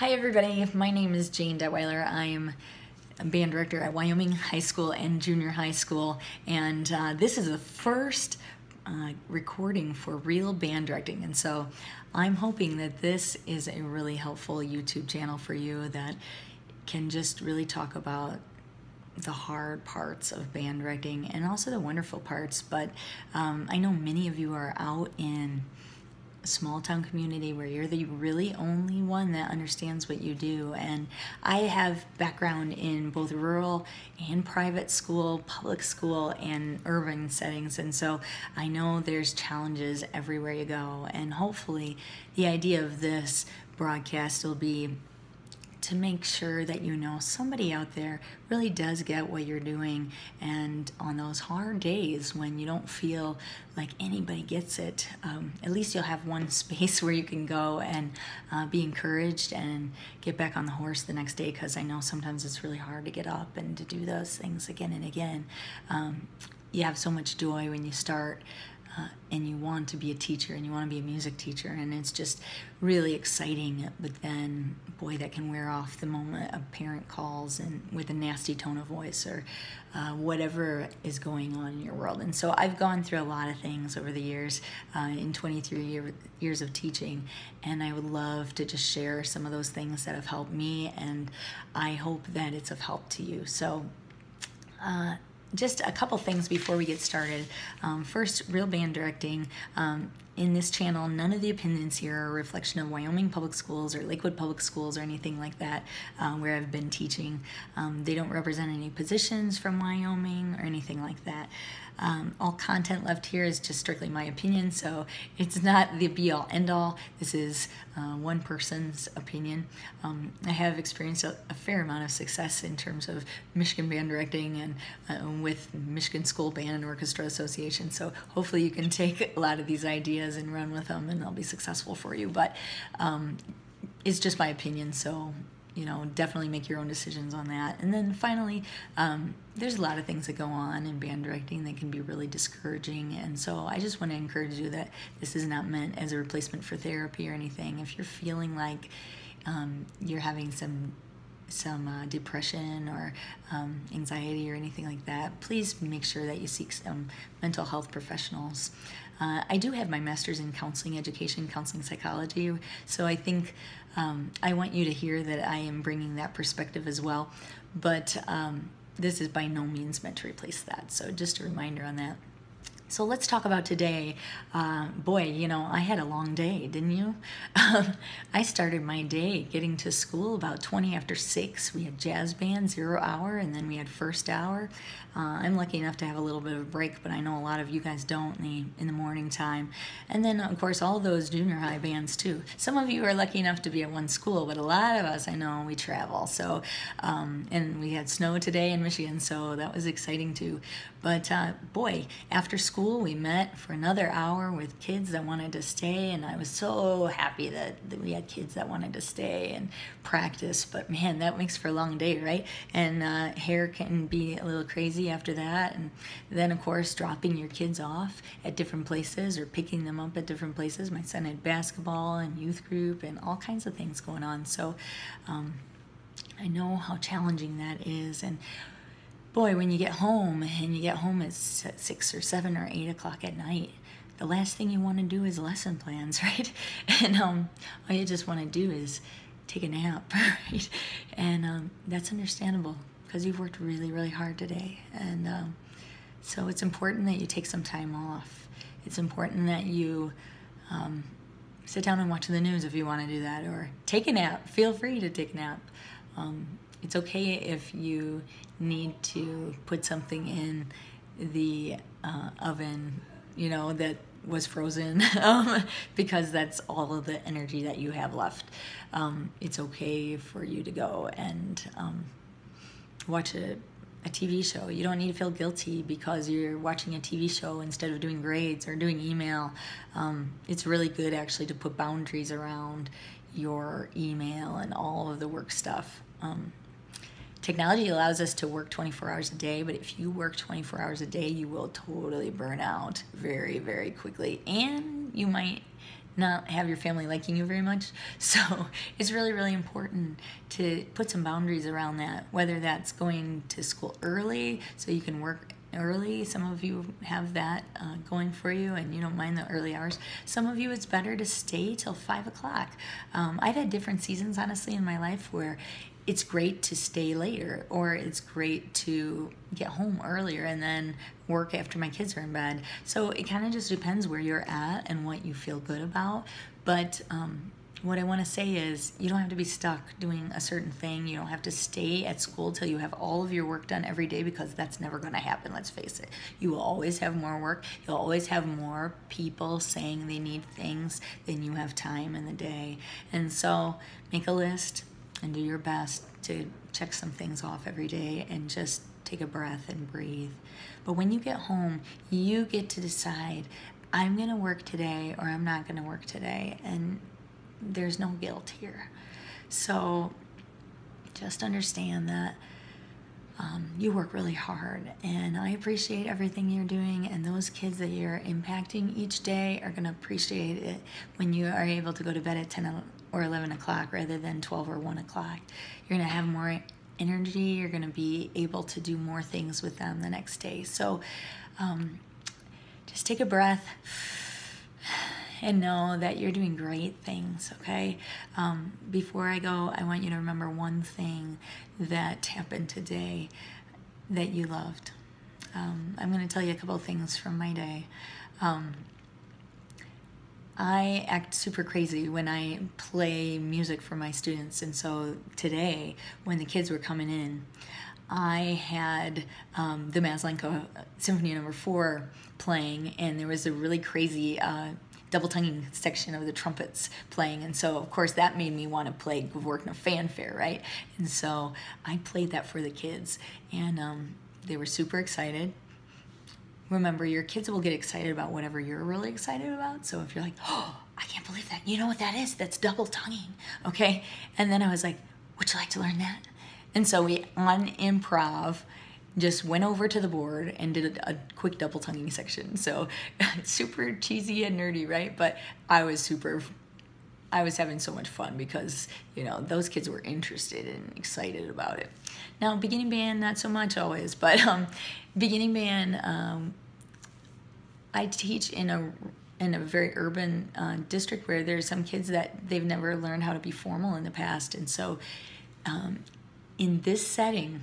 Hi, everybody. My name is Jane Detweiler. I am a band director at Wyoming High School and Junior High School, and uh, this is the first uh, recording for real band directing. And so I'm hoping that this is a really helpful YouTube channel for you that can just really talk about the hard parts of band directing and also the wonderful parts. But um, I know many of you are out in small town community where you're the really only one that understands what you do. And I have background in both rural and private school, public school, and urban settings. And so I know there's challenges everywhere you go. And hopefully, the idea of this broadcast will be to make sure that you know somebody out there really does get what you're doing. And on those hard days when you don't feel like anybody gets it, um, at least you'll have one space where you can go and uh, be encouraged and get back on the horse the next day. Because I know sometimes it's really hard to get up and to do those things again and again. Um, you have so much joy when you start uh, and you want to be a teacher and you want to be a music teacher and it's just really exciting but then boy that can wear off the moment a parent calls and with a nasty tone of voice or uh, whatever is going on in your world. And so i've gone through a lot of things over the years uh, in 23 year, years of teaching and i would love to just share some of those things that have helped me and i hope that it's of help to you. So uh, just a couple things before we get started. Um, first, real band directing. Um, in this channel, none of the opinions here are a reflection of Wyoming Public Schools or Lakewood Public Schools or anything like that uh, where I've been teaching. Um, they don't represent any positions from Wyoming or anything like that. Um, all content left here is just strictly my opinion, so it's not the be all end all. This is uh, one person's opinion. Um, I have experienced a, a, fair amount of success in terms of Michigan band directing and uh, with Michigan School Band and Orchestra Association, so hopefully you can take a lot of these ideas and run with them and they'll be successful for you. But um, it's just my opinion, so you know, definitely make your own decisions on that. And then finally, um, there's a lot of things that go on in band directing that can be really discouraging. And so I just want to encourage you that this is not meant as a replacement for therapy or anything. If you're feeling like um, you're having some some uh, depression or um, anxiety or anything like that, please make sure that you seek some mental health professionals. Uh, I do have my master's in counseling education, counseling psychology, so I think um, I want you to hear that I am bringing that perspective as well. But um, this is by no means meant to replace that. So just a reminder on that. So let's talk about today. Uh, boy, you know, I had a long day, didn't you? Um, I started my day getting to school about 20 after 6. We had jazz band, zero hour, and then we had first hour. Uh, I'm lucky enough to have a little bit of a break, but I know a lot of you guys don't in the, in the morning time. And then, of course, all those junior high bands, too. Some of you are lucky enough to be at one school, but a lot of us, I know, we travel. So, um, and we had snow today in Michigan, so that was exciting, too. But uh, boy, after school, we met for another hour with kids that wanted to stay, and I was so happy that, that we had kids that wanted to stay and practice. But man, that makes for a long day, right? And uh, hair can be a little crazy after that. And then, of course, dropping your kids off at different places or picking them up at different places. My son had basketball and youth group and all kinds of things going on. So um, I know how challenging that is. And boy, when you get home and you get home at six or seven or eight o'clock at night, the last thing you want to do is lesson plans, right? And um, all you just want to do is take a nap, right? And um, that's understandable because you've worked really, really hard today. And um, so it's important that you take some time off. It's important that you um, sit down and watch the news if you want to do that, or take a nap. Feel free to take a nap. Um, it's okay if you need to put something in the uh, oven, you know, that was frozen um, because that's all of the energy that you have left. Um, it's okay for you to go and um, watch a, a TV show. You don't need to feel guilty because you're watching a TV show instead of doing grades or doing email. Um, it's really good actually to put boundaries around your email and all of the work stuff. Technology allows us to work 24 hours a day, but if you work 24 hours a day, you will totally burn out very, very quickly. And you might not have your family liking you very much. So it's really, really important to put some boundaries around that, whether that's going to school early so you can work early. Some of you have that uh, going for you and you don't mind the early hours. Some of you, it's better to stay till five o'clock. Um, I've had different seasons, honestly, in my life where it's great to stay later or it's great to get home earlier and then work after my kids are in bed. So it kind of just depends where you're at and what you feel good about. But um, what I want to say is you don't have to be stuck doing a certain thing. You don't have to stay at school till you have all of your work done every day because that's never going to happen, let's face it. You will always have more work. You'll always have more people saying they need things than you have time in the day. And so make a list and do your best to check some things off every day and just take a breath and breathe. But when you get home, you get to decide I'm going to work today or I'm not going to work today. And there's no guilt here. So just understand that um, you work really hard, and I appreciate everything you're doing. And those kids that you're impacting each day are going to appreciate it when you are able to go to bed at 10 or 11 o'clock rather than 12 or 1 o'clock. You're going to have more energy, you're going to be able to do more things with them the next day. So um, just take a breath and know that you're doing great things, okay? Um, before I go, I want you to remember one thing that happened today that you loved. Um, I'm going to tell you a couple things from my day. Um, I act super crazy when I play music for my students, and so today, when the kids were coming in, I had um, the Maslanka Symphony Number Four playing, and there was a really crazy uh, double tonguing section of the trumpets playing. And so, of course, that made me want to play Gavorkna fanfare, right? And so I played that for the kids, and um, they were super excited. Remember, your kids will get excited about whatever you're really excited about. So if you're like, oh, I can't believe that. You know what that is? That's double tonguing, okay? And then I was like, would you like to learn that? And so we, on improv, just went over to the board and did a, a quick double tonguing section. So super cheesy and nerdy, right? But I was super I was having so much fun because, you know, those kids were interested and excited about it. Now, beginning band, not so much always, but um, beginning band, um, I teach in a in a very urban uh, district where there's some kids that they've never learned how to be formal in the past, and so um, in this setting,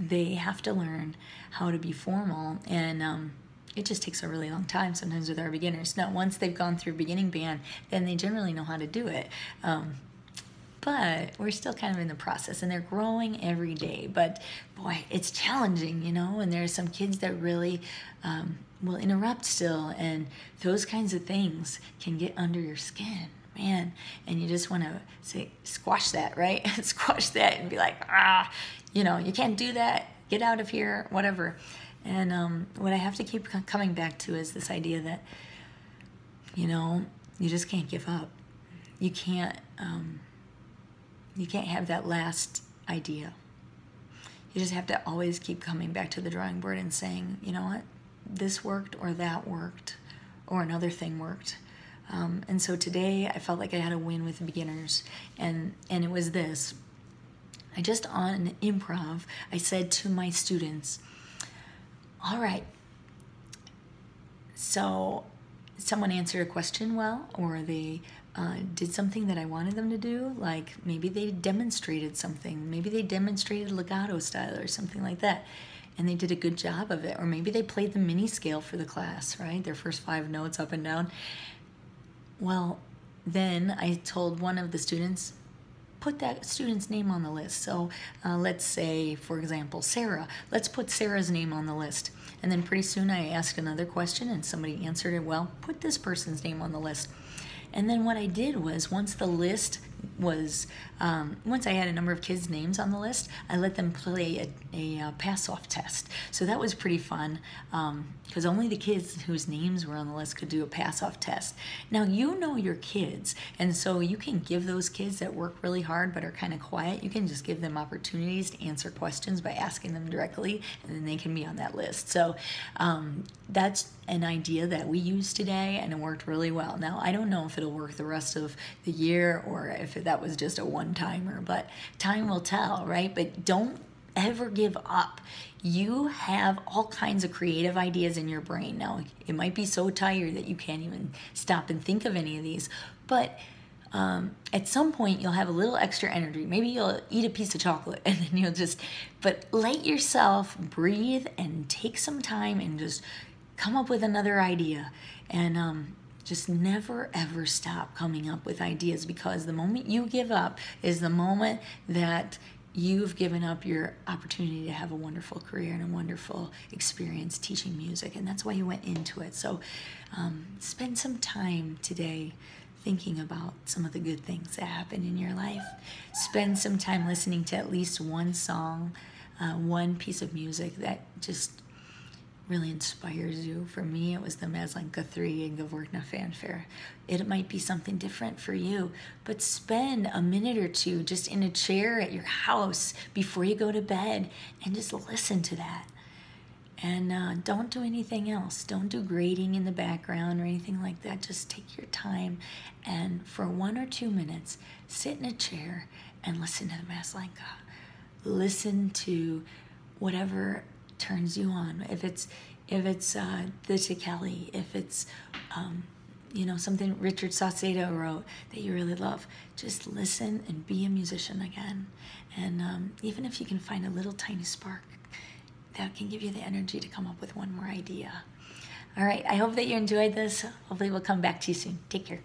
they have to learn how to be formal and um, it just takes a really long time sometimes with our beginners. Now once they've gone through beginning band then they generally know how to do it um, but we're still kind of in the process and they're growing every day. But boy it's challenging you know and there are some kids that really um, will interrupt still and those kinds of things can get under your skin man. And you just want to say squash that right? Squash that and be like ah you know, you can't do that, get out of here, whatever. And um, what I have to keep coming back to is this idea that, you know, you just can't give up. You can't, um, you can't have that last idea. You just have to always keep coming back to the drawing board and saying, you know what, this worked or that worked or another thing worked. Um, and so today I felt like I had a win with the beginners, and and it was this: I just on improv, I said to my students, all right, so someone answered a question well, or they uh, did something that I wanted them to do, like maybe they demonstrated something, maybe they demonstrated legato style or something like that, and they did a good job of it, or maybe they played the mini scale for the class, right? Their first five notes up and down. Well, then I told one of the students, put that student's name on the list. So uh, let's say, for example, Sarah. Let's put Sarah's name on the list. And then pretty soon I asked another question and somebody answered it well. Put this person's name on the list. And then what I did was once the list was um, once I had a number of kids' names on the list, I let them play a, a, a pass-off test. So that was pretty fun because um, only the kids whose names were on the list could do a pass-off test. Now you know your kids, and so you can give those kids that work really hard but are kind of quiet. You can just give them opportunities to answer questions by asking them directly, and then they can be on that list. So um, that's an idea that we used today, and it worked really well. Now I don't know if it'll work the rest of the year or if that was just a one timer, but time will tell, right? But don't ever give up. You have all kinds of creative ideas in your brain. Now, it might be so tired that you can't even stop and think of any of these, but um, at some point you'll have a little extra energy. Maybe you'll eat a piece of chocolate and then you'll just, but let yourself breathe and take some time and just come up with another idea. And um, just never ever stop coming up with ideas because the moment you give up is the moment that you've given up your opportunity to have a wonderful career and a wonderful experience teaching music and that's why you went into it. So um, spend some time today thinking about some of the good things that happen in your life. Spend some time listening to at least one song uh, one piece of music that just really inspires you. For me, it was the Maslanka 3 and Gavorkna fanfare. It might be something different for you, but spend a minute or two just in a chair at your house before you go to bed and just listen to that. And uh, don't do anything else. Don't do grading in the background or anything like that. Just take your time and for one or two minutes, sit in a chair and listen to the Maslanka. Listen to whatever turns you on. If it's if it's uh, the Tekeli, if it's um, you know something Richard Saucedo wrote that you really love, just listen and be a musician again. And um, even if you can find a little tiny spark, that can give you the energy to come up with one more idea. All right, I hope that you enjoyed this. Hopefully, we'll come back to you soon. Take care.